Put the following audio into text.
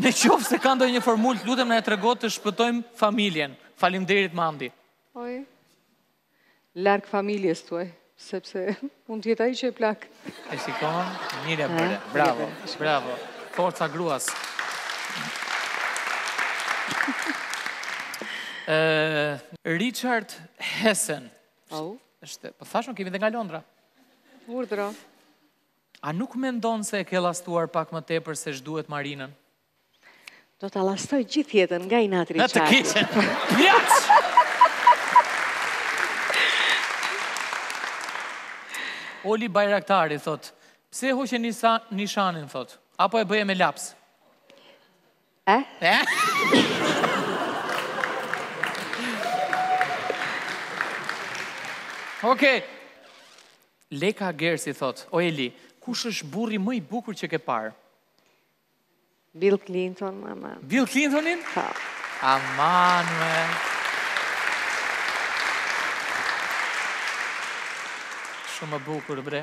Në qoftë se ka ndonjë formulë, të lutem na e trego, të shpëtojmë familjen. Faleminderit Mandi. Oj. Larg familjes tuaj, sepse mund të jetë ai që e plak. E shikon, mirë e bëre. Bravo. Bravo. Forca gruas. Richard Hessen. Au. Është, po thashmë kemi dhe nga Londra. Urdhro. A nuk mendon se e ke llastuar pak më tepër se ç'duhet Marinën? Do ta llastoj gjithë jetën nga inati, Richard. Në të keqen. Plaç. Oli Bajraktari thot, pse hoqe nishanin thot, apo e bëje me laps? E? E? Oke. Leka Gersi thot, o Eli, kush është burri më i bukur që ke parë? Bill Clinton, mama. Bill Clintonin? Po. Aman, me. Shumë më bukur, bre.